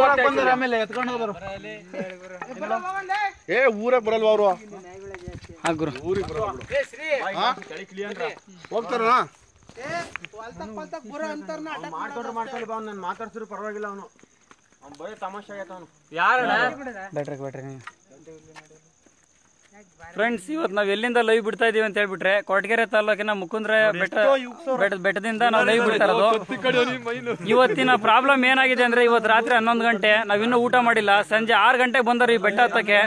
ಊರಾಗ್ ಬಂದಾರೆ ಆಮೇಲೆ ಎತ್ಕೊಂಡು ಹೋದ್ರು ಏ ಊರಾಗ ಬರಲ್ವ ಅವರು? ಹಾ ಗುರು. ಊರಿಗೆ ಬರಲ್ಲ ಬಿಡು. ಹೋಗ್ತಾರ? ಮಾಡ್ಕೊಂಡ್ರು ಮಾಡ್ಕೊಳ್ಳಿ ಬಾ ನಾನು ಮಾತಾಡ್ಸಿದ್ರು ಪರವಾಗಿಲ್ಲ ಅವನು. ಬಯ ಬರೀ ತಮಾಷೆ ಆಗೈತೆ ಅವನು. ಬ್ಯಾಟ್ರಿ ಫ್ರೆಂಡ್ಸ್ ಇವತ್ತು ನಾವು ಎಲ್ಲಿಂದ ಲೈವ್ ಬಿಡ್ತಾ ಇದೀವಿ ಅಂತ ಹೇಳ್ಬಿಟ್ರೆ ಕೊರಟಗೆರೆ ತಾಲೂಕಿನ ಮುಕುಂದ್ರ ಬೆಟ್ಟ ಬೆಟ್ಟ ಬೆಟ್ಟದಿಂದ ನಾವು ಲೈವ್ ಬಿಡ್ತಾ ಇರೋದು. ಇವತ್ತಿನ ಪ್ರಾಬ್ಲಮ್ ಏನಾಗಿದೆ ಅಂದ್ರೆ ಇವತ್ತು ರಾತ್ರಿ ಹನ್ನೊಂದು ಗಂಟೆ ನಾವಿನ್ನೂ ಊಟ ಮಾಡಿಲ್ಲ. ಸಂಜೆ ಆರು ಗಂಟೆಗೆ ಬಂದರು ಈ ಬೆಟ್ಟ ಹತ್ತಕ್ಕೆ.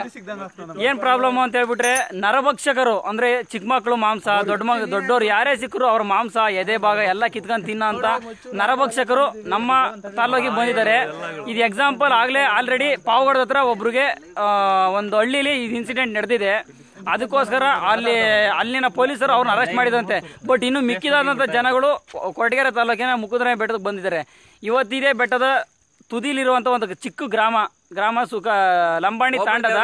ಏನ್ ಪ್ರಾಬ್ಲಮ್ ಅಂತ ಹೇಳ್ಬಿಟ್ರೆ ನರಭಕ್ಷಕರು ಅಂದ್ರೆ ಚಿಕ್ಕ ಮಕ್ಕಳು ಮಾಂಸ ದೊಡ್ಡ ಮಗ ದೊಡ್ಡವ್ರು ಯಾರೇ ಸಿಕ್ಕರು ಅವ್ರ ಮಾಂಸ ಎದೆ ಭಾಗ ಎಲ್ಲ ಕಿತ್ಕೊಂಡ್ ತಿನ್ನ ಅಂತ ನರಭಕ್ಷಕರು ನಮ್ಮ ತಾಲೂಕಿಗೆ ಬಂದಿದ್ದಾರೆ. ಇದು ಎಕ್ಸಾಂಪಲ್ ಆಗ್ಲೇ ಆಲ್ರೆಡಿ ಪಾವಗಡದ ಹತ್ರ ಒಬ್ರಿಗೆ ಒಂದು ಹಳ್ಳಿಲಿ ಇದು ಇನ್ಸಿಡೆಂಟ್ ನಡೆದಿದೆ. ಅದಕ್ಕೋಸ್ಕರ ಅಲ್ಲಿ ಅಲ್ಲಿನ ಪೊಲೀಸರು ಅವ್ರನ್ನ ಅರೆಸ್ಟ್ ಮಾಡಿದಂತೆ. ಬಟ್ ಇನ್ನು ಮಿಕ್ಕಿದಾದಂಥ ಜನಗಳು ಕೊರಟಗೆರೆ ತಾಲೂಕಿನ ಮುಕುಂದರಾಯ ಬೆಟ್ಟಕ್ಕೆ ಬಂದಿದ್ದಾರೆ. ಇವತ್ತಿದೇ ಬೆಟ್ಟದ ತುದಿಲಿರುವಂತ ಒಂದು ಚಿಕ್ಕ ಗ್ರಾಮ ಗ್ರಾಮ ಸುಖ ಲಂಬಾಣಿ ತಾಂಡದ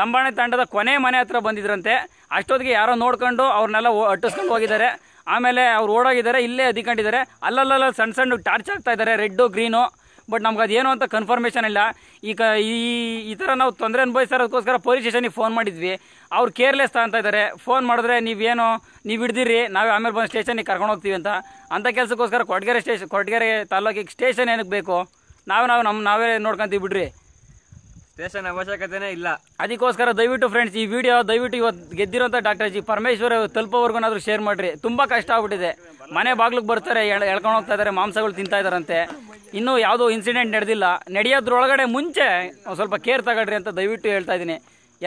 ಲಂಬಾಣಿ ತಾಂಡದ ಕೊನೆ ಮನೆ ಹತ್ರ ಬಂದಿದ್ರಂತೆ. ಅಷ್ಟೊತ್ತಿಗೆ ಯಾರೋ ನೋಡ್ಕೊಂಡು ಅವ್ರನ್ನೆಲ್ಲ ಅಟ್ಟಿಸ್ಕೊಂಡು ಹೋಗಿದ್ದಾರೆ. ಆಮೇಲೆ ಅವ್ರು ಓಡೋಗಿದ್ದಾರೆ ಇಲ್ಲೇ ಅದಿಕೊಂಡಿದ್ದಾರೆ. ಅಲ್ಲಲ್ಲ ಸಣ್ಣ ಸಣ್ಣ ಟಾರ್ಚ್ ಆಗ್ತಾ ಇದ್ದಾರೆ ರೆಡ್ಡು ಗ್ರೀನು. ಬಟ್ ನಮ್ಗೆ ಅದೇನು ಅಂತ ಕನ್ಫರ್ಮೇಷನ್ ಇಲ್ಲ. ಈಗ ಈ ಈ ಥರ ನಾವು ತೊಂದರೆ ಅನುಭವಿಸೋದಕ್ಕೋಸ್ಕರ ಪೊಲೀಸ್ ಸ್ಟೇಷನಿಗೆ ಫೋನ್ ಮಾಡಿದ್ವಿ. ಅವ್ರು ಕೇರ್ಲೆಸ್ ಅಂತ ಇದ್ದಾರೆ. ಫೋನ್ ಮಾಡಿದ್ರೆ ನೀವೇನು ನೀವು ಹಿಡ್ದಿರಿ ನಾವೇ ಆಮೇಲೆ ಬಂದು ಸ್ಟೇಷನಿಗೆ ಕರ್ಕೊಂಡು ಹೋಗ್ತೀವಿ ಅಂತ. ಅಂಥ ಕೆಲಸಕ್ಕೋಸ್ಕರ ಕೊಟ್ಗೆರೆ ಸ್ಟೇಷನ್ ಕೊಟ್ಗೆರೆ ತಾಲೂಕಿಗೆ ಸ್ಟೇಷನ್ ಏನಕ್ಕೆ ಬೇಕು? ನಾವು ನಾವು ನಮ್ಮ ನಾವೇ ನೋಡ್ಕೊಂತೀವಿ ಬಿಡ್ರಿ. ಸ್ಟೇಷನ್ ಅವಶ್ಯಕತೆನೇ ಇಲ್ಲ. ಅದಕ್ಕೋಸ್ಕರ ದಯವಿಟ್ಟು ಫ್ರೆಂಡ್ಸ್ ಈ ವಿಡಿಯೋ ದಯವಿಟ್ಟು ಇವತ್ತು ಗೆದ್ದಿರೋಂಥ ಡಾಕ್ಟರ್ ಜಿ ಪರಮೇಶ್ವರ್ ತಲುಪೋವರೆಗೂ ಶೇರ್ ಮಾಡಿರಿ. ತುಂಬ ಕಷ್ಟ ಆಗ್ಬಿಟ್ಟಿದೆ. ಮನೆ ಬಾಗ್ಲಿಗೆ ಬರ್ತಾರೆ ಎಳ್ಕೊಂಡು ಹೋಗ್ತಾ ಇದ್ದಾರೆ ಮಾಂಸಗಳು ತಿಂತಾ ಇದಾರಂತೆ ಇನ್ನೂ ಯಾವುದೋ ಇನ್ಸಿಡೆಂಟ್ ನಡೆದಿಲ್ಲ. ನಡೆಯೋದ್ರೊಳಗಡೆ ಮುಂಚೆ ಸ್ವಲ್ಪ ಕೇರ್ ತಗೊಳ್ರಿ ಅಂತ ದಯವಿಟ್ಟು ಹೇಳ್ತಾ ಇದ್ದೀನಿ.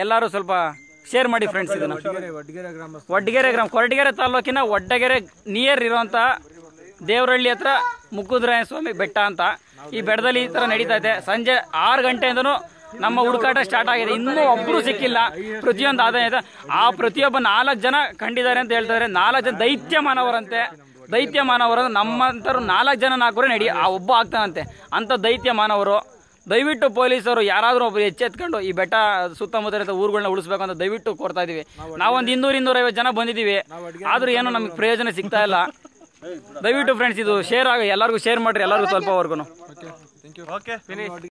ಎಲ್ಲರೂ ಸ್ವಲ್ಪ ಶೇರ್ ಮಾಡಿ ಫ್ರೆಂಡ್ಸ್ ಇದನ್ನು. ಒಡ್ಗೆರೆ ಗ್ರಾಮ, ಕೊರಟಗೆರೆ ತಾಲೂಕಿನ ಒಡ್ಡಗೆರೆ ನಿಯರ್ ಇರುವಂತ ದೇವರಹಳ್ಳಿ ಹತ್ರ ಮುಕ್ಕುದ್ರಾಯ ಸ್ವಾಮಿ ಬೆಟ್ಟ ಅಂತ. ಈ ಬೆಟ್ಟದಲ್ಲಿ ಈ ತರ ನಡೀತಾ ಇದೆ. ಸಂಜೆ ಆರು ಗಂಟೆಯಿಂದನೂ ನಮ್ಮ ಹುಡುಕಾಟ ಸ್ಟಾರ್ಟ್ ಆಗಿದೆ. ಇನ್ನೂ ಒಬ್ಬರು ಸಿಕ್ಕಿಲ್ಲ. ಪ್ರತಿಯೊಂದು ಆದಾಯ ಇದೆ. ಆ ಪ್ರತಿಯೊಬ್ಬ ನಾಲ್ಕು ಜನ ಕಂಡಿದ್ದಾರೆ ಅಂತ ಹೇಳ್ತಾರೆ ನಾಲ್ಕು ಜನ ದೈತ್ಯ ಮಾನವರಂತೆ ದೈತ್ಯ ಮಾನವರು ನಮ್ಮಂತರು ನಾಲ್ಕು ಜನ ನಾಲ್ಕರು ನಡಿ ಆ ಒಬ್ಬ ಆಗ್ತಾನಂತೆ. ಅಂತ ದೈತ್ಯ ಮಾನವರು ದಯವಿಟ್ಟು ಪೊಲೀಸರು ಯಾರಾದರೂ ಒಬ್ಬರು ಎಚ್ಚೆತ್ಕೊಂಡು ಈ ಬೆಟ್ಟ ಸುತ್ತಮುತ್ತ ಊರುಗಳನ್ನ ಉಳಿಸ್ಬೇಕು ಅಂತ ದಯವಿಟ್ಟು ಕೋರ್ತಾ ಇದೀವಿ. ನಾವೊಂದು ಇನ್ನೂರ ಇನ್ನೂರೈವತ್ತು ಜನ ಬಂದಿದ್ದೀವಿ ಆದ್ರೂ ಏನು ನಮಗೆ ಪ್ರಯೋಜನ ಸಿಗ್ತಾ ಇಲ್ಲ. ದಯವಿಟ್ಟು ಫ್ರೆಂಡ್ಸ್ ಇದು ಶೇರ್ ಆಗಿ ಎಲ್ಲರಿಗೂ ಶೇರ್ ಮಾಡ್ರಿ ಎಲ್ಲರಿಗೂ ಸ್ವಲ್ಪವರೆಗೂ